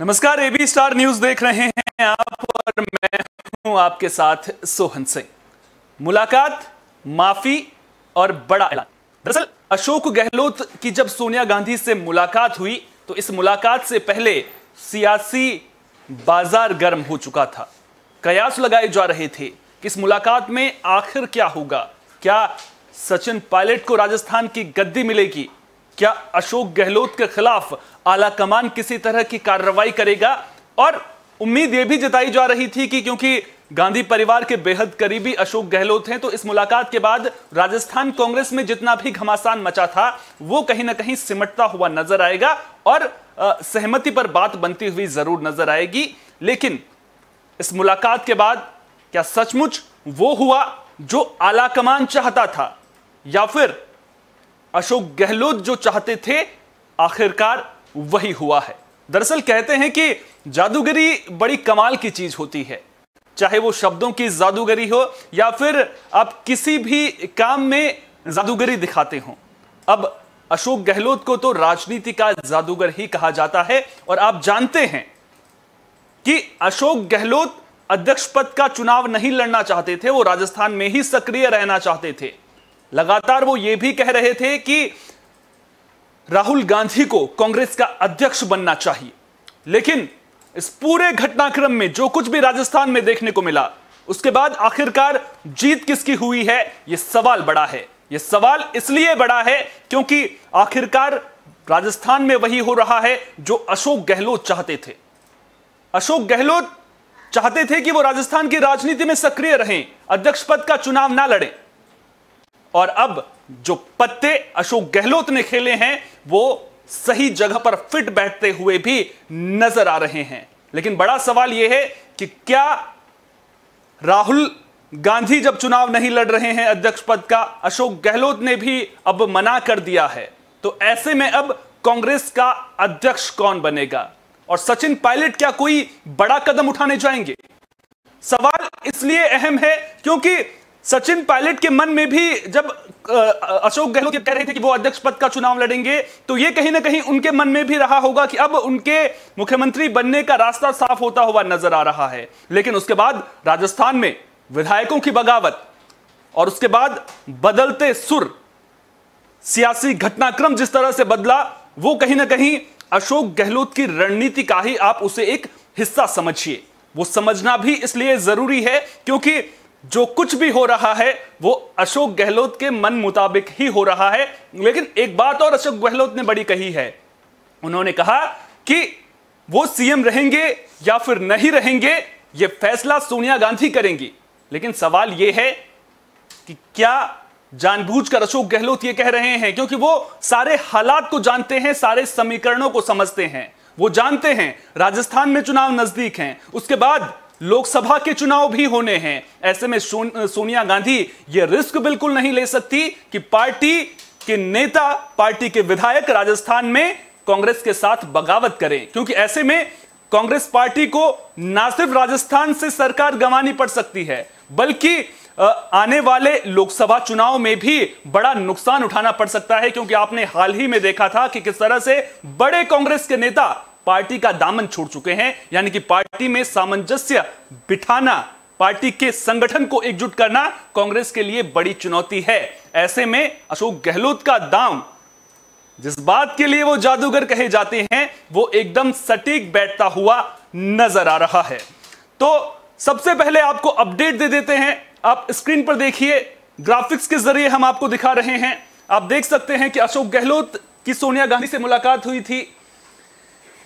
नमस्कार AB star news देख रहे हैं आप और मैं हूँ आपके साथ सोहन सिंह। मुलाकात, माफ़ी और बड़ा ऐलान। दरअसल, अशोक गहलोत की जब सोनिया गांधी से मुलाकात हुई तो इस मुलाकात से पहले सियासी बाज़ार गर्म हो चुका था। कयास लगाए जा रहे थे कि इस मुलाकात में आखिर क्या होगा। क्या सचिन पायलट को राजस्थान की गद्दी मिलेगी? क्या अशोक गहलोत के खिलाफ आला कमान किसी तरह की कार्रवाई करेगा? और उम्मीद यह भी जताई जा रही थी कि क्योंकि गांधी परिवार के बेहद करीबी अशोक गहलोत हैं तो इस मुलाकात के बाद राजस्थान कांग्रेस में जितना भी घमासान मचा था, वो कहीं ना कहीं सिमटता हुआ नज़र आएगा और सहमति पर बात बनती हुई ज़रूर नज़र आएगी। लेकिन इस मुलाकात के बाद क्या सचमुच वो हुआ जो आला कमान चाहता था? या फिर अशोक गहलोत जो चाहते थे, आखिरकार वही हुआ है। दरअसल कहते हैं कि जादूगरी बड़ी कमाल की चीज़ होती है। चाहे वो शब्दों की जादूगरी हो या फिर आप किसी भी काम में जादूगरी दिखाते हो। अब अशोक गहलोत को तो राजनीति का जादूगर ही कहा जाता है और आप जानते हैं कि अशोक गहलोत अध्यक्ष पद का चुनाव नहीं लड़ना चाहते थे, वो राजस्थान में ही सक्रिय रहना चाहते थे। लगातार वो ये भी कह रहे थे कि राहुल गांधी को कांग्रेस का अध्यक्ष बनना चाहिए। लेकिन इस पूरे घटनाक्रम में जो कुछ भी राजस्थान में देखने को मिला, उसके बाद आखिरकार जीत किसकी हुई है यह सवाल बड़ा है। यह सवाल इसलिए बड़ा है क्योंकि आखिरकार राजस्थान में वही हो रहा है जो अशोक गहलोत चाहते थे। अशोक गहलोत चाहते थे कि वो राजस्थान की राजनीति में सक्रिय रहें, अध्यक्ष पद का चुनाव ना लड़ें। और अब जो पत्ते अशोक गहलोत ने खेले हैं, वो सही जगह पर फिट बैठते हुए भी नज़र आ रहे हैं। लेकिन बड़ा सवाल यह है कि क्या राहुल गांधी जब चुनाव नहीं लड़ रहे हैं अध्यक्ष पद का, अशोक गहलोत ने भी अब मना कर दिया है। तो ऐसे में अब कांग्रेस का अध्यक्ष कौन बनेगा? और सचिन पायलट क्या कोई बड़ा कदम उठाने जाएँगे? सवाल इसलिए अहम है क्योंकि सचिन पायलट के मन में भी जब अशोक गहलोत कह रहे थे कि वो अध्यक्ष पद का चुनाव लड़ेंगे तो ये कहीं ना कहीं उनके मन में भी रहा होगा कि अब उनके मुख्यमंत्री बनने का रास्ता साफ़ होता हुआ नज़र आ रहा है। लेकिन उसके बाद राजस्थान में विधायकों की बगावत और उसके बाद बदलते सुर, सियासी घटनाक्रम जिस तरह से बदला, वो कहीं ना कहीं अशोक गहलोत की रणनीति का ही आप उसे एक हिस्सा समझिए। वो समझना भी इसलिए ज़रूरी है क्योंकि जो कुछ भी हो रहा है, वो अशोक गहलोत के मन मुताबिक ही हो रहा है। लेकिन एक बात और अशोक गहलोत ने बड़ी कही है। उन्होंने कहा कि वो सीएम रहेंगे या फिर नहीं रहेंगे, ये फैसला सोनिया गांधी करेंगी। लेकिन सवाल यह है कि क्या जानबूझकर अशोक गहलोत ये कह रहे हैं? क्योंकि वो सारे हालात को जानते हैं, सारे समीकरणों को समझते हैं। वो जानते हैं, राजस्थान में चुनाव नज़दीक हैं। उसके बाद लोकसभा के चुनाव भी होने हैं। ऐसे में सोनिया गांधी यह रिस्क बिल्कुल नहीं ले सकती कि पार्टी के नेता, पार्टी के विधायक राजस्थान में कांग्रेस के साथ बगावत करें। क्योंकि ऐसे में कांग्रेस पार्टी को ना सिर्फ़ राजस्थान से सरकार गंवानी पड़ सकती है, बल्कि आने वाले लोकसभा चुनाव में भी बड़ा नुकसान उठाना पड़ सकता है, क्योंकि आपने हाल ही में देखा था कि किस तरह से बड़े कांग्रेस के नेता पार्टी का दामन छोड़ चुके हैं, यानी कि पार्टी में सामंजस्य बिठाना, पार्टी के संगठन को एकजुट करना कांग्रेस के लिए बड़ी चुनौती है। ऐसे में अशोक गहलोत का दाम, जिस बात के लिए वो जादूगर कहे जाते हैं, वो एकदम सटीक बैठता हुआ नज़र आ रहा है। तो सबसे पहले आपको अपडेट दे देते हैं। आप स्क्रीन पर देखिए, ग्राफिक्स के ज़रिए हम आपको दिखा रहे हैं। आप देख सकते हैं कि अशोक गहलोत की सोनिया गांधी से मुलाकात हुई थी।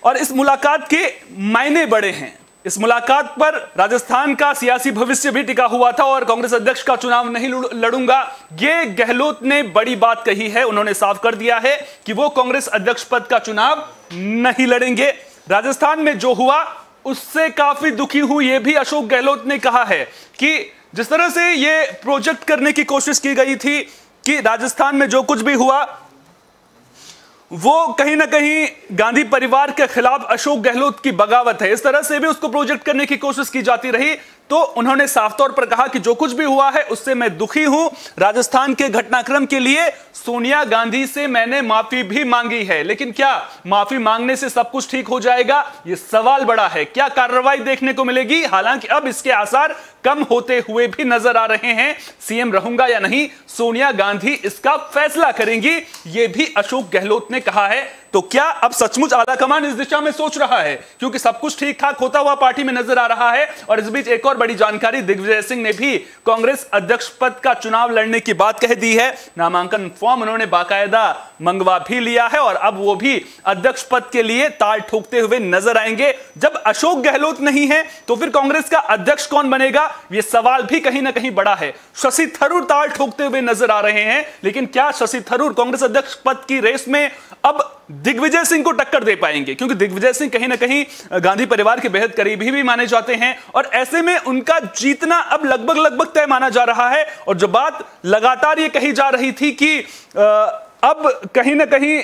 और इस मुलाकात के मायने बड़े हैं। इस मुलाकात पर राजस्थान का सियासी भविष्य भी टिका हुआ था और कांग्रेस अध्यक्ष का चुनाव नहीं लड़ूँगा। ये गहलोत ने बड़ी बात कही है। उन्होंने साफ़ कर दिया है कि वो कांग्रेस अध्यक्ष पद का चुनाव नहीं लड़ेंगे। राजस्थान में जो हुआ, उससे काफ़ी दुखी हूँ। यह भी अशोक गहलोत ने कहा है कि जिस तरह से ये प्रोजेक्ट करने की कोशिश की गई थी कि राजस्थान में जो कुछ भी हुआ वो कहीं ना कहीं गांधी परिवार के खिलाफ अशोक गहलोत की बगावत है। इस तरह से भी उसको प्रोजेक्ट करने की कोशिश की जाती रही तो उन्होंने साफ़ तौर पर कहा कि जो कुछ भी हुआ है, उससे मैं दुखी हूँ। राजस्थान के घटनाक्रम के लिए सोनिया गांधी से मैंने माफ़ी भी मांगी है। लेकिन क्या माफ़ी मांगने से सब कुछ ठीक हो जाएगा? यह सवाल बड़ा है। क्या कार्रवाई देखने को मिलेगी? हालाँकि अब इसके आसार कम होते हुए भी नज़र आ रहे हैं। सीएम रहूँगा या नहीं, सोनिया गांधी इसका फैसला करेंगी यह भी अशोक गहलोत ने कहा है। तो क्या अब सचमुच आला कमान इस दिशा में सोच रहा है? क्योंकि सब कुछ ठीक ठाक होता हुआ पार्टी में नज़र आ रहा है और इस बीच एक और बड़ी जानकारी, दिग्विजय सिंह ने भी कांग्रेस अध्यक्ष पद का चुनाव लड़ने की बात कह दी है। नामांकन फॉर्म उन्होंने बाकायदा मंगवा भी लिया है और अब वो भी अध्यक्ष पद के लिए ताल ठोकते हुए नज़र आएँगे। जब अशोक गहलोत नहीं है तो फिर कांग्रेस का अध्यक्ष कौन बनेगा? यह सवाल भी कहीं ना कहीं बड़ा है। शशि थरूर ताल ठोकते हुए नज़र आ रहे हैं, लेकिन क्या शशि थरूर कांग्रेस अध्यक्ष पद की रेस में अब दिग्विजय सिंह को टक्कर दे पाएँगे? क्योंकि दिग्विजय सिंह कहीं ना कहीं गांधी परिवार के बेहद करीबी भी माने जाते हैं और ऐसे में उनका जीतना अब लगभग लगभग तय माना जा रहा है। और जो बात लगातार ये कही जा रही थी कि अब कहीं ना कहीं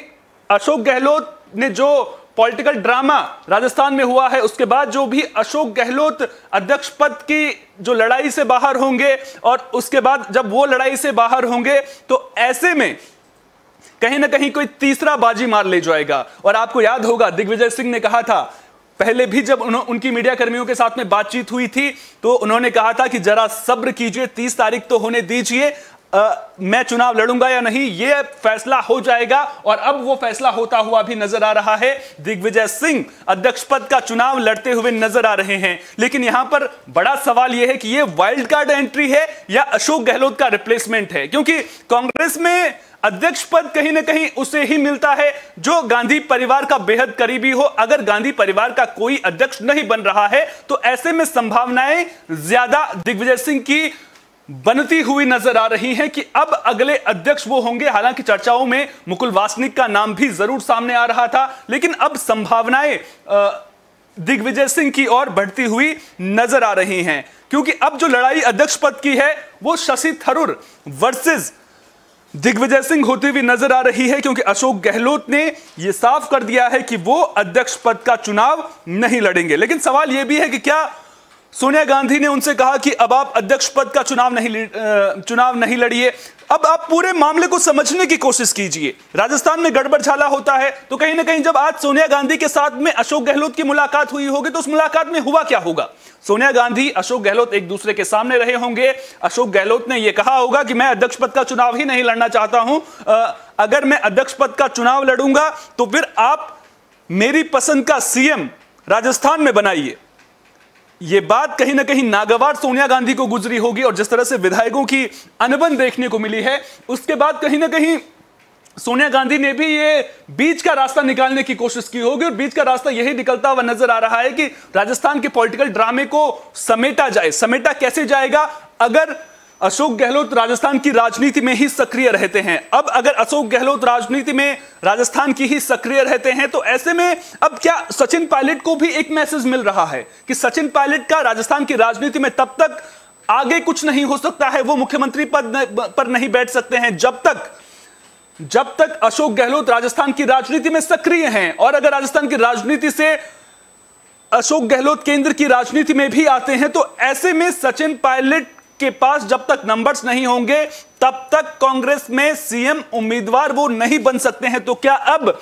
अशोक गहलोत ने जो पॉलिटिकल ड्रामा राजस्थान में हुआ है, उसके बाद जो भी अशोक गहलोत अध्यक्ष पद की जो लड़ाई से बाहर होंगे और उसके बाद जब वो लड़ाई से बाहर होंगे तो ऐसे में कहीं ना कहीं कोई तीसरा बाजी मार ले जाएगा। और आपको याद होगा, दिग्विजय सिंह ने कहा था, पहले भी जब उनकी मीडिया कर्मियों के साथ में बातचीत हुई थी तो उन्होंने कहा था कि जरा सब्र कीजिए, तीस तारीख तो होने दीजिए आ, मैं चुनाव लड़ूँगा या नहीं यह फैसला हो जाएगा। और अब वो फैसला होता हुआ भी नज़र आ रहा है। दिग्विजय सिंह अध्यक्ष पद का चुनाव लड़ते हुए नज़र आ रहे हैं। लेकिन यहाँ पर बड़ा सवाल यह है कि यह वाइल्ड कार्ड एंट्री है या अशोक गहलोत का रिप्लेसमेंट है? क्योंकि कांग्रेस में अध्यक्ष पद कहीं ना कहीं उसे ही मिलता है जो गांधी परिवार का बेहद करीबी हो। अगर गांधी परिवार का कोई अध्यक्ष नहीं बन रहा है तो ऐसे में संभावनाएँ ज़्यादा दिग्विजय सिंह की बनती हुई नज़र आ रही हैं कि अब अगले अध्यक्ष वो होंगे। हालाँकि चर्चाओं में मुकुल वासनिक का नाम भी ज़रूर सामने आ रहा था, लेकिन अब संभावनाएँ दिग्विजय सिंह की ओर बढ़ती हुई नज़र आ रही हैं। क्योंकि अब जो लड़ाई अध्यक्ष पद की है, वो शशि थरूर वर्सेस दिग्विजय सिंह होती हुई नज़र आ रही है, क्योंकि अशोक गहलोत ने यह साफ़ कर दिया है कि वो अध्यक्ष पद का चुनाव नहीं लड़ेंगे। लेकिन सवाल यह भी है कि क्या सोनिया गांधी ने उनसे कहा कि अब आप अध्यक्ष पद का चुनाव नहीं चुनाव नहीं लड़िए। अब आप पूरे मामले को समझने की कोशिश कीजिए। राजस्थान में गड़बड़ झाला होता है तो कहीं ना कहीं जब आज सोनिया गांधी के साथ में अशोक गहलोत की मुलाकात हुई होगी तो उस मुलाकात में हुआ क्या होगा? सोनिया गांधी, अशोक गहलोत एक दूसरे के सामने रहे होंगे। अशोक गहलोत ने यह कहा होगा कि मैं अध्यक्ष पद का चुनाव ही नहीं लड़ना चाहता हूँ। अगर मैं अध्यक्ष पद का चुनाव लड़ूँगा तो फिर आप मेरी पसंद का सीएम राजस्थान में बनाइए। यह बात कहीं ना कहीं नागवार सोनिया गांधी को गुजरी होगी और जिस तरह से विधायकों की अनबन देखने को मिली है, उसके बाद कहीं ना कहीं सोनिया गांधी ने भी ये बीच का रास्ता निकालने की कोशिश की होगी और बीच का रास्ता यही निकलता हुआ नज़र आ रहा है कि राजस्थान के पॉलिटिकल ड्रामे को समेटा जाए। समेटा कैसे जाएगा? अगर अशोक गहलोत राजस्थान की राजनीति में ही सक्रिय रहते हैं। अब अगर अशोक गहलोत राजनीति में राजस्थान की ही सक्रिय रहते हैं तो ऐसे में अब क्या सचिन पायलट को भी एक मैसेज मिल रहा है कि सचिन पायलट का राजस्थान की राजनीति में तब तक आगे कुछ नहीं हो सकता है, वो मुख्यमंत्री पद पर नहीं बैठ सकते हैं, जब तक जब तक अशोक गहलोत राजस्थान की राजनीति में सक्रिय हैं। और अगर राजस्थान की राजनीति से अशोक गहलोत केंद्र की राजनीति में भी आते हैं तो ऐसे में सचिन पायलट के पास जब तक नंबर्स नहीं होंगे, तब तक कांग्रेस में सीएम उम्मीदवार वो नहीं बन सकते हैं। तो क्या अब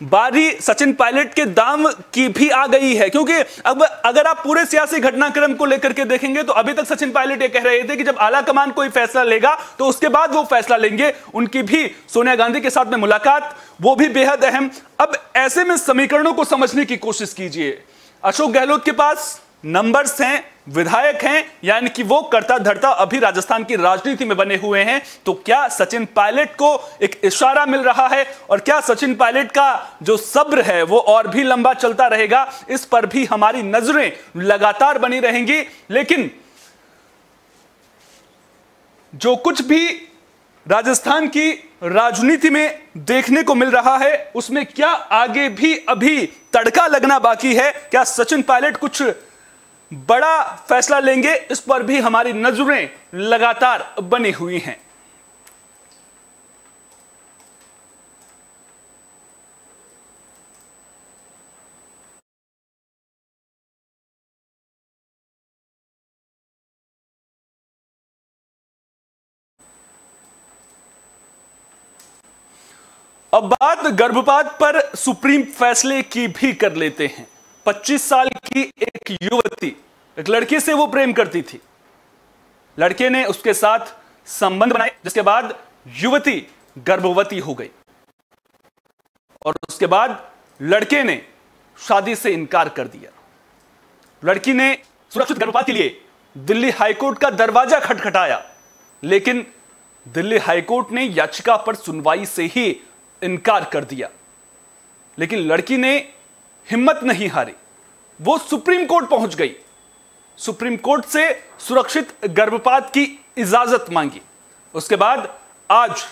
बारी सचिन पायलट के दाम की भी आ गई है? क्योंकि अब अगर आप पूरे सियासी घटनाक्रम को लेकर के देखेंगे तो अभी तक सचिन पायलट ये कह रहे थे कि जब आला कमान कोई फैसला लेगा तो उसके बाद वो फैसला लेंगे। उनकी भी सोनिया गांधी के साथ में मुलाकात, वो भी बेहद अहम। अब ऐसे में समीकरणों को समझने की कोशिश कीजिए। अशोक गहलोत के पास नंबर्स हैं, विधायक हैं, यानी कि वो करता धरता अभी राजस्थान की राजनीति में बने हुए हैं। तो क्या सचिन पायलट को एक इशारा मिल रहा है? और क्या सचिन पायलट का जो सब्र है, वो और भी लंबा चलता रहेगा? इस पर भी हमारी नज़रें लगातार बनी रहेंगी। लेकिन जो कुछ भी राजस्थान की राजनीति में देखने को मिल रहा है, उसमें क्या आगे भी अभी तड़का लगना बाकी है? क्या सचिन पायलट कुछ बड़ा फैसला लेंगे, इस पर भी हमारी नज़रें लगातार बनी हुई हैं। अब बात गर्भपात पर सुप्रीम फैसले की भी कर लेते हैं। 25 साल की एक युवती, एक लड़के से वो प्रेम करती थी। लड़के ने उसके साथ संबंध बनाए, जिसके बाद युवती गर्भवती हो गई। और उसके बाद लड़के ने शादी से इनकार कर दिया। लड़की ने सुरक्षित गर्भपात के लिए दिल्ली हाईकोर्ट का दरवाज़ा खटखटाया, लेकिन दिल्ली हाईकोर्ट ने याचिका पर सुनवाई से ही इनकार कर दिया। लेकिन लड़की ने हिम्मत नहीं हारी। वो सुप्रीम कोर्ट पहुँच गई। सुप्रीम कोर्ट से सुरक्षित गर्भपात की इजाज़त मांगी। उसके बाद आज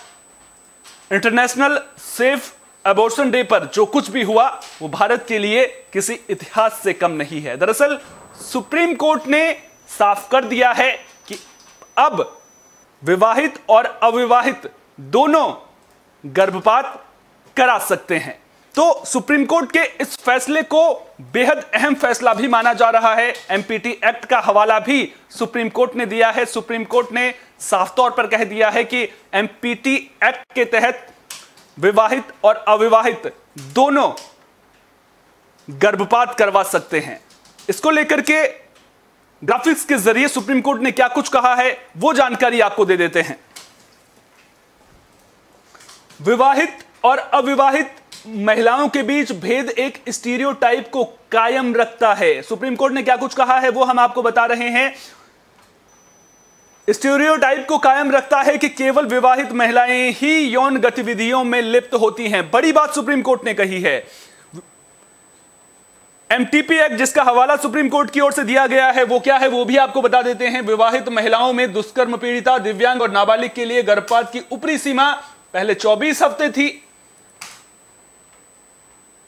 इंटरनेशनल सेफ़ अबॉर्शन डे पर जो कुछ भी हुआ, वो भारत के लिए किसी इतिहास से कम नहीं है। दरअसल, सुप्रीम कोर्ट ने साफ़ कर दिया है कि अब विवाहित और अविवाहित दोनों गर्भपात करा सकते हैं। तो सुप्रीम कोर्ट के इस फैसले को बेहद अहम फैसला भी माना जा रहा है। एमपीटी एक्ट का हवाला भी सुप्रीम कोर्ट ने दिया है। सुप्रीम कोर्ट ने साफ़ तौर पर कह दिया है कि एमपीटी एक्ट के तहत विवाहित और अविवाहित दोनों गर्भपात करवा सकते हैं। इसको लेकर के ग्राफिक्स के ज़रिए सुप्रीम कोर्ट ने क्या कुछ कहा है, वो जानकारी आपको दे देते हैं। विवाहित और अविवाहित महिलाओं के बीच भेद एक स्टीरियोटाइप को कायम रखता है। सुप्रीम कोर्ट ने क्या कुछ कहा है वो हम आपको बता रहे हैं। स्टीरियोटाइप को कायम रखता है कि केवल विवाहित महिलाएँ ही यौन गतिविधियों में लिप्त होती हैं। बड़ी बात सुप्रीम कोर्ट ने कही है। एमटीपी एक्ट जिसका हवाला सुप्रीम कोर्ट की ओर से दिया गया है, वो क्या है वो भी आपको बता देते हैं। विवाहित महिलाओं में दुष्कर्म पीड़िता, दिव्यांग और नाबालिग के लिए गर्भपात की ऊपरी सीमा पहले 24 हफ़्ते थी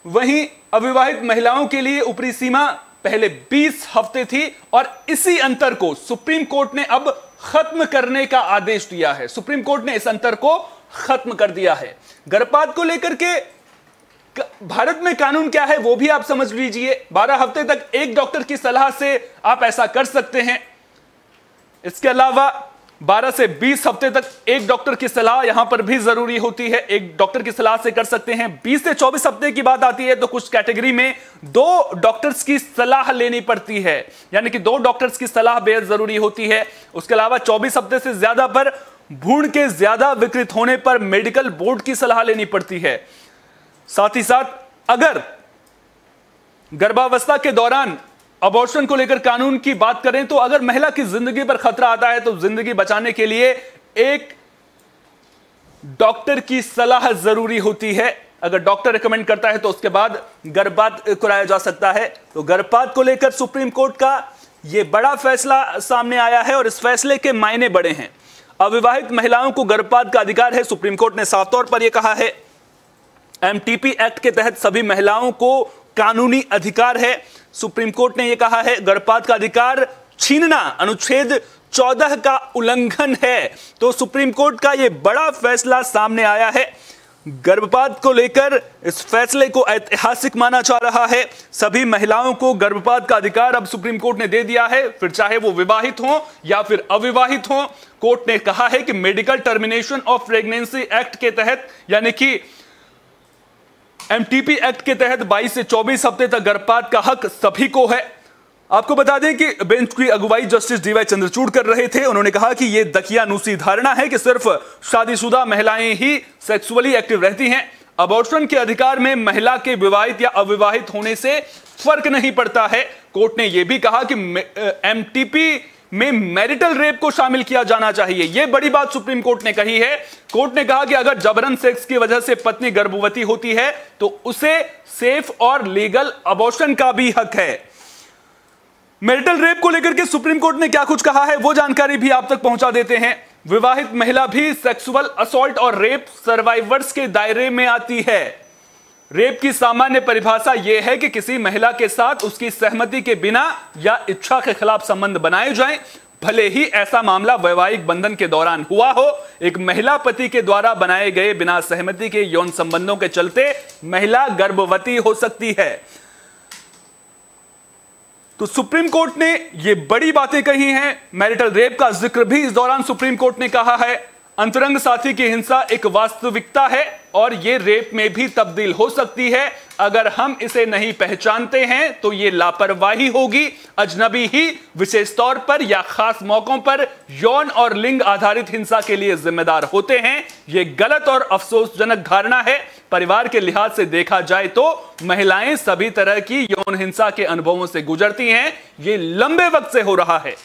वहीं अविवाहित महिलाओं के लिए ऊपरी सीमा पहले 20 हफ़्ते थी और इसी अंतर को सुप्रीम कोर्ट ने अब खत्म करने का आदेश दिया है। सुप्रीम कोर्ट ने इस अंतर को खत्म कर दिया है। गर्भपात को लेकर के भारत में कानून क्या है वो भी आप समझ लीजिए। 12 हफ़्ते तक एक डॉक्टर की सलाह से आप ऐसा कर सकते हैं। इसके अलावा 12 से 20 हफ़्ते तक एक डॉक्टर की सलाह यहाँ पर भी ज़रूरी होती है। एक डॉक्टर की सलाह से कर सकते हैं। 20 से 24 हफ़्ते की बात आती है तो कुछ कैटेगरी में दो डॉक्टर्स की सलाह लेनी पड़ती है। यानी कि दो डॉक्टर्स की सलाह बेहद ज़रूरी होती है। उसके अलावा 24 हफ़्ते से ज़्यादा पर भूण के ज़्यादा विकृत होने पर मेडिकल बोर्ड की सलाह लेनी पड़ती है। साथ ही साथ अगर गर्भावस्था के दौरान अबॉर्शन को लेकर कानून की बात करें तो अगर महिला की ज़िंदगी पर खतरा आता है तो ज़िंदगी बचाने के लिए एक डॉक्टर की सलाह ज़रूरी होती है। अगर डॉक्टर रिकमेंड करता है तो उसके बाद गर्भपात कराया जा सकता है। तो गर्भपात को लेकर सुप्रीम कोर्ट का यह बड़ा फैसला सामने आया है और इस फैसले के मायने बड़े हैं। अविवाहित महिलाओं को गर्भपात का अधिकार है, सुप्रीम कोर्ट ने साफ़ तौर पर यह कहा है। एमटीपी एक्ट के तहत सभी महिलाओं को कानूनी अधिकार है। सुप्रीम कोर्ट ने यह कहा है गर्भपात का अधिकार छीनना अनुच्छेद चौदह का उल्लंघन है। तो सुप्रीम कोर्ट का यह बड़ा फैसला सामने आया है। गर्भपात को लेकर इस फैसले को ऐतिहासिक माना जा रहा है। सभी महिलाओं को गर्भपात का अधिकार अब सुप्रीम कोर्ट ने दे दिया है। फिर चाहे वो विवाहित हो या फिर अविवाहित हो, कोर्ट ने कहा है कि medical termination of pregnancy act के तहत, यानी कि एमटीपी एक्ट के तहत 22 से 24 हफ़्ते तक गर्भपात का हक सभी को है। आपको बता दें कि बेंच की अगुवाई जस्टिस डीवाई चंद्रचूड़ कर रहे थे। उन्होंने कहा कि यह दकियानुसी धारणा है कि सिर्फ़ शादीशुदा महिलाएँ ही सेक्सुअली एक्टिव रहती हैं। अबॉर्शन के अधिकार में महिला के विवाहित या अविवाहित होने से फ़र्क नहीं पड़ता है। कोर्ट ने यह भी कहा कि एमटीपी में मैरिटल रेप को शामिल किया जाना चाहिए। यह बड़ी बात सुप्रीम कोर्ट ने कही है। कोर्ट ने कहा कि अगर जबरन सेक्स की वजह से पत्नी गर्भवती होती है तो उसे सेफ़ और लीगल अबॉर्शन का भी हक है। मैरिटल रेप को लेकर के सुप्रीम कोर्ट ने क्या कुछ कहा है, वो जानकारी भी आप तक पहुँचा देते हैं। विवाहित महिला भी सेक्सुअल असोल्ट और रेप सर्वाइवर्स के दायरे में आती है। रेप की सामान्य परिभाषा यह है कि किसी महिला के साथ उसकी सहमति के बिना या इच्छा के खिलाफ संबंध बनाए जाएँ, भले ही ऐसा मामला वैवाहिक बंधन के दौरान हुआ हो। एक महिला पति के द्वारा बनाए गए बिना सहमति के यौन संबंधों के चलते महिला गर्भवती हो सकती है। तो सुप्रीम कोर्ट ने यह बड़ी बातें कही हैं। मैरिटल रेप का ज़िक्र भी इस दौरान सुप्रीम कोर्ट ने कहा है। अंतरंग साथी की हिंसा एक वास्तविकता है और ये रेप में भी तब्दील हो सकती है। अगर हम इसे नहीं पहचानते हैं तो ये लापरवाही होगी। अजनबी ही विशेष तौर पर या खास मौकों पर यौन और लिंग आधारित हिंसा के लिए जिम्मेदार होते हैं। ये गलत और अफसोसजनक धारणा है। परिवार के लिहाज से देखा जाए तो महिलाएँ सभी तरह की यौन हिंसा के अनुभवों से गुजरती हैं। ये लंबे वक्त से हो रहा है।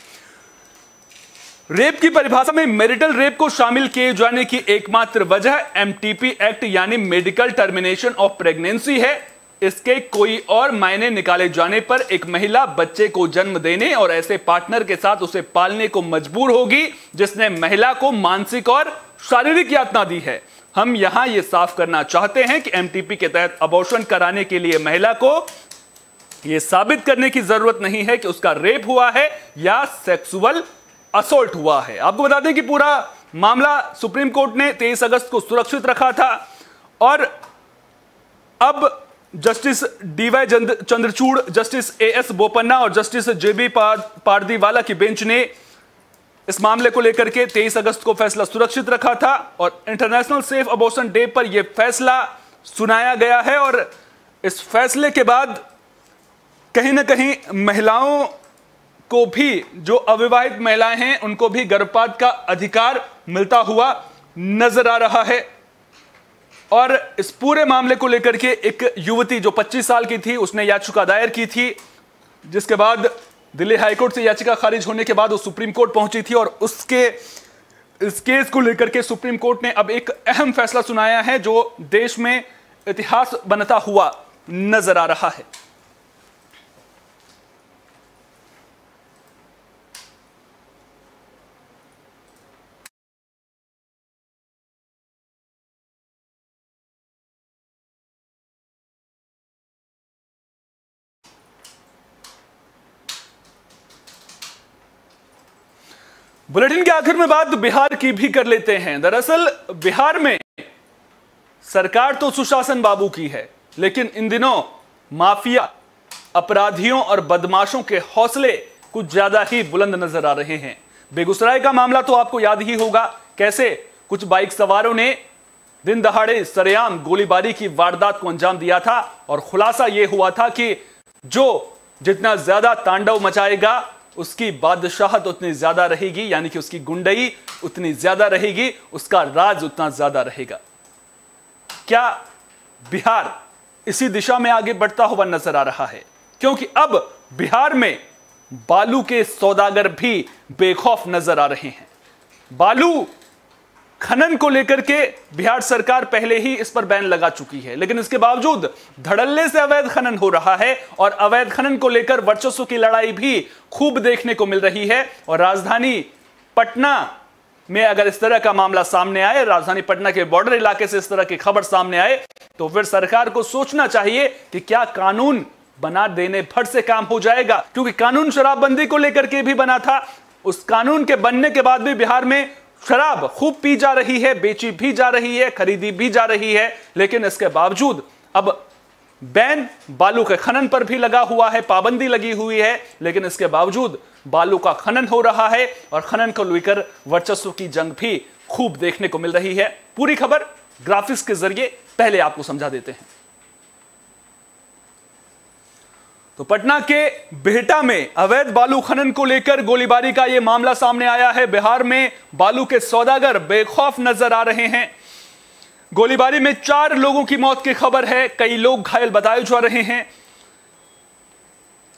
रेप की परिभाषा में मेरिटल रेप को शामिल किए जाने की एकमात्र वजह एमटीपी एक्ट, यानी मेडिकल टर्मिनेशन ऑफ़ प्रेगनेंसी है। इसके कोई और मायने निकाले जाने पर एक महिला बच्चे को जन्म देने और ऐसे पार्टनर के साथ उसे पालने को मजबूर होगी, जिसने महिला को मानसिक और शारीरिक यातना दी है। हम यहाँ यह साफ़ करना चाहते हैं कि एमटीपी के तहत अबॉर्शन कराने के लिए महिला को यह साबित करने की ज़रूरत नहीं है कि उसका रेप हुआ है या सेक्सुअल असोल्ट हुआ है। आपको बता दें कि पूरा मामला सुप्रीम कोर्ट ने 23 अगस्त को सुरक्षित रखा था और अब justice DY Chandrachud, justice A S Bopanna और जस्टिस जेबी पारदीवाला की बेंच ने इस मामले को लेकर के 23 अगस्त को फैसला सुरक्षित रखा था और इंटरनेशनल सेफ़ अबोशन डे पर यह फैसला सुनाया गया है और इस फैसले के बाद कहीं ना कहीं महिलाओं को भी जो अविवाहित महिलाएँ हैं, उनको भी गर्भपात का अधिकार मिलता हुआ नज़र आ रहा है। और इस पूरे मामले को लेकर के एक युवती जो 25 साल की थी, उसने याचिका दायर की थी, जिसके बाद दिल्ली हाईकोर्ट से याचिका खारिज होने के बाद वो सुप्रीम कोर्ट पहुँची थी और उसके, इस केस को लेकर के सुप्रीम कोर्ट ने अब एक अहम फैसला सुनाया है, जो देश में इतिहास बनता हुआ नज़र आ रहा है। बुलेटिन के आखिर में बात बिहार की भी कर लेते हैं। दरअसल, बिहार में सरकार तो सुशासन बाबू की है, लेकिन इन दिनों माफिया, अपराधियों और बदमाशों के हौसले कुछ ज़्यादा ही बुलंद नज़र आ रहे हैं। बेगूसराय का मामला तो आपको याद ही होगा, कैसे कुछ बाइक सवारों ने दिन दहाड़े सरेआम गोलीबारी की वारदात को अंजाम दिया था, और खुलासा यह हुआ था कि जो जितना ज़्यादा तांडव मचाएगा उसकी बादशाहत उतनी ज़्यादा रहेगी, यानी कि उसकी गुंडई उतनी ज़्यादा रहेगी, उसका राज उतना ज़्यादा रहेगा। क्या बिहार इसी दिशा में आगे बढ़ता हुआ नज़र आ रहा है? क्योंकि अब बिहार में बालू के सौदागर भी बेखौफ नज़र आ रहे हैं। बालू खनन को लेकर के बिहार सरकार पहले ही इस पर बैन लगा चुकी है। लेकिन इसके बावजूद धड़ल्ले से अवैध खनन हो रहा है और अवैध खनन को लेकर वर्चस्व की लड़ाई भी खूब देखने को मिल रही है और राजधानी पटना में अगर इस तरह का मामला सामने आए, राजधानी पटना के बॉर्डर इलाके से इस तरह की खबर सामने आए तो फिर सरकार को सोचना चाहिए कि क्या कानून बना देने भर से काम हो जाएगा। क्योंकि कानून शराबबंदी को लेकर के भी बना था। उस कानून के बनने के बाद भी बिहार में शराब खूब पी जा रही है, बेची भी जा रही है, खरीदी भी जा रही है, लेकिन इसके बावजूद अब बैन बालू के खनन पर भी लगा हुआ है, पाबंदी लगी हुई है, लेकिन इसके बावजूद बालू का खनन हो रहा है और खनन को लेकर वर्चस्व की जंग भी खूब देखने को मिल रही है। पूरी खबर ग्राफिक्स के ज़रिए पहले आपको समझा देते हैं। तो पटना के बेहटा में अवैध बालू खनन को लेकर गोलीबारी का यह मामला सामने आया है। बिहार में बालू के सौदागर बेखौफ नज़र आ रहे हैं। गोलीबारी में चार लोगों की मौत की खबर है। कई लोग घायल बताए जा रहे हैं।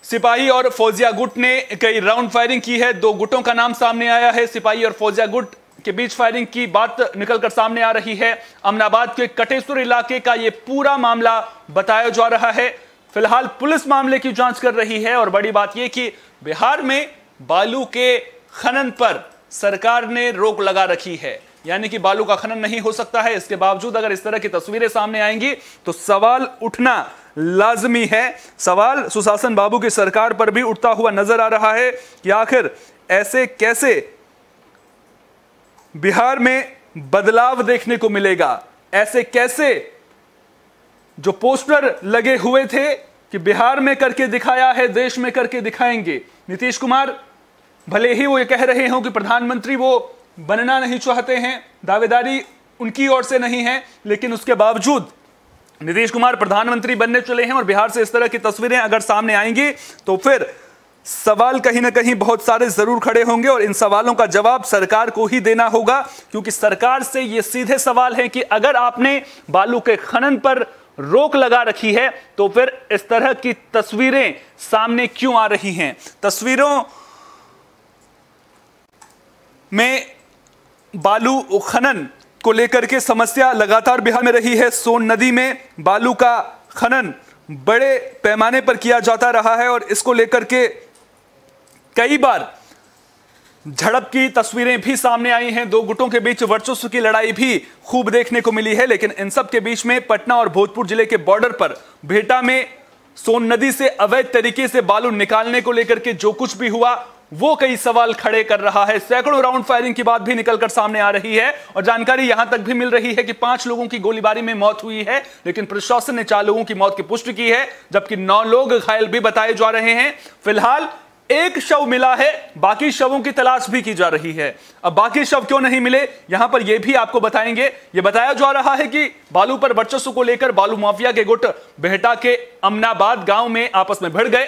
सिपाही और फौजिया गुट ने कई राउंड फायरिंग की है। दो गुटों का नाम सामने आया है। सिपाही और फौजिया गुट के बीच फायरिंग की बात निकलकर सामने आ रही है। अमनाबाद के कटेश्वर इलाके का यह पूरा मामला बताया जा रहा है। फ़िलहाल पुलिस मामले की जाँच कर रही है और बड़ी बात यह कि बिहार में बालू के खनन पर सरकार ने रोक लगा रखी है। यानी कि बालू का खनन नहीं हो सकता है। इसके बावजूद अगर इस तरह की तस्वीरें सामने आएँगी तो सवाल उठना लाजमी है। सवाल सुशासन बाबू की सरकार पर भी उठता हुआ नज़र आ रहा है कि आखिर ऐसे कैसे बिहार में बदलाव देखने को मिलेगा? ऐसे कैसे जो पोस्टर लगे हुए थे कि बिहार में करके दिखाया है, देश में करके दिखाएँगे। नीतीश कुमार, भले ही वो ये कह रहे हो कि प्रधानमंत्री वो बनना नहीं चाहते हैं, दावेदारी उनकी ओर से नहीं है, लेकिन उसके बावजूद नीतीश कुमार प्रधानमंत्री बनने चले हैं और बिहार से इस तरह की तस्वीरें अगर सामने आएँगी तो फिर सवाल कहीं ना कहीं बहुत सारे ज़रूर खड़े होंगे और इन सवालों का जवाब सरकार को ही देना होगा, क्योंकि सरकार से ये सीधे सवाल है कि अगर आपने बालू के खनन पर रोक लगा रखी है तो फिर इस तरह की तस्वीरें सामने क्यों आ रही हैं? तस्वीरों में बालू खनन को लेकर के समस्या लगातार बिहार में रही है। सोन नदी में बालू का खनन बड़े पैमाने पर किया जाता रहा है और इसको लेकर के कई बार झड़प की तस्वीरें भी सामने आई हैं। दो गुटों के बीच वर्चस्व की लड़ाई भी खूब देखने को मिली है, लेकिन इन सब के बीच में पटना और भोजपुर ज़िले के बॉर्डर पर भेटा में सोन नदी से अवैध तरीके से बालू निकालने को लेकर के जो कुछ भी हुआ, वो कई सवाल खड़े कर रहा है। सैकड़ों राउंड फायरिंग की बात भी निकलकर सामने आ रही है और जानकारी यहाँ तक भी मिल रही है कि पाँच लोगों की गोलीबारी में मौत हुई है, लेकिन प्रशासन ने चार लोगों की मौत की पुष्टि की है, जबकि नौ लोग घायल भी बताए जा रहे हैं। फ़िलहाल एक शव मिला है, बाकी शवों की तलाश भी की जा रही है। अब बाकी शव क्यों नहीं मिले, यहाँ पर यह भी आपको बताएँगे। यह बताया जा रहा है कि बालू पर वर्चस्व को लेकर बालू माफिया के गुट बेहटा के अमनाबाद गाँव में आपस में भिड़ गए।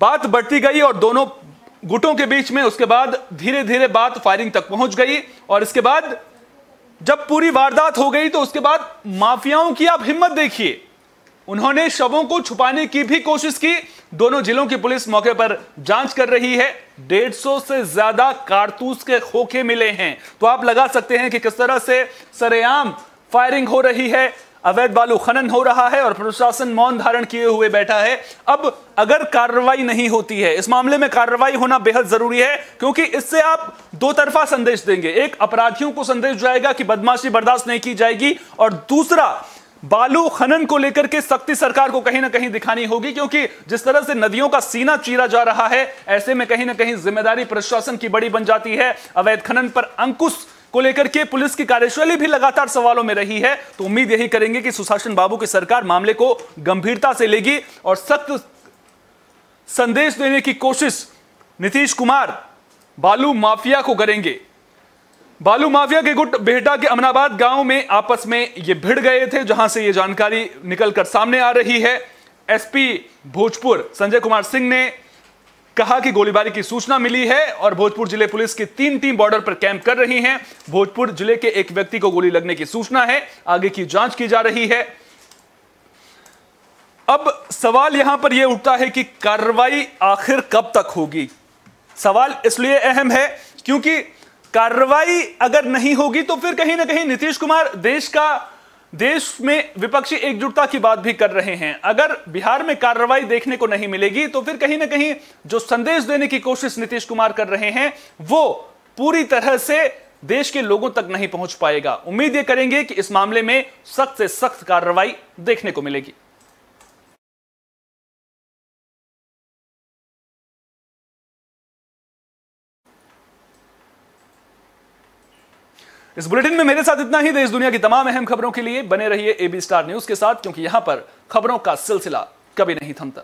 बात बढ़ती गई और दोनों गुटों के बीच में उसके बाद धीरे धीरे बात फायरिंग तक पहुँच गई और इसके बाद जब पूरी वारदात हो गई तो उसके बाद माफियाओं की आप हिम्मत देखिए। उन्होंने शवों को छुपाने की भी कोशिश की दोनों जिलों की पुलिस मौके पर जाँच कर रही है। 150 से ज़्यादा कारतूस के खोखे मिले हैं। तो आप लगा सकते हैं कि किस तरह से सरेआम फायरिंग हो रही है। अवैध बालू खनन हो रहा है और प्रशासन मौन धारण किए हुए बैठा है। अब अगर कार्रवाई नहीं होती है, इस मामले में कार्रवाई होना बेहद ज़रूरी है, क्योंकि इससे आप दो तरफा संदेश देंगे। एक अपराधियों को संदेश जाएगा कि बदमाशी बर्दाश्त नहीं की जाएगी और दूसरा बालू खनन को लेकर के सख्ती सरकार को कहीं ना कहीं दिखानी होगी, क्योंकि जिस तरह से नदियों का सीना चीरा जा रहा है, ऐसे में कहीं ना कहीं ज़िम्मेदारी प्रशासन की बड़ी बन जाती है। अवैध खनन पर अंकुश को लेकर के पुलिस की कार्यशैली भी लगातार सवालों में रही है। तो उम्मीद यही करेंगे कि सुशासन बाबू की सरकार मामले को गंभीरता से लेगी और सख्त संदेश देने की कोशिश नीतीश कुमार बालू माफिया को करेंगे। बालू माफिया के गुट बेहटा के अमनाबाद गाँव में आपस में ये भिड़ गए थे, जहाँ से ये जानकारी निकलकर सामने आ रही है। एसपी भोजपुर संजय कुमार सिंह ने कहा कि गोलीबारी की सूचना मिली है और भोजपुर ज़िले पुलिस की तीन टीम बॉर्डर पर कैंप कर रही हैं। भोजपुर ज़िले के एक व्यक्ति को गोली लगने की सूचना है। आगे की जाँच की जा रही है। अब सवाल यहाँ पर यह उठता है कि कार्रवाई आखिर कब तक होगी? सवाल इसलिए अहम है क्योंकि कार्रवाई अगर नहीं होगी तो फिर कहीं ना कहीं नीतीश कुमार देश का, देश में विपक्षी एकजुटता की बात भी कर रहे हैं। अगर बिहार में कार्रवाई देखने को नहीं मिलेगी तो फिर कहीं ना कहीं जो संदेश देने की कोशिश नीतीश कुमार कर रहे हैं, वो पूरी तरह से देश के लोगों तक नहीं पहुँच पाएगा। उम्मीद ये करेंगे कि इस मामले में सख्त से सख्त कार्रवाई देखने को मिलेगी। इस बुलेटिन में मेरे साथ इतना ही। देश, दुनिया की तमाम अहम खबरों के लिए बने रहिए एबी स्टार न्यूज़ के साथ, क्योंकि यहाँ पर खबरों का सिलसिला कभी नहीं थमता।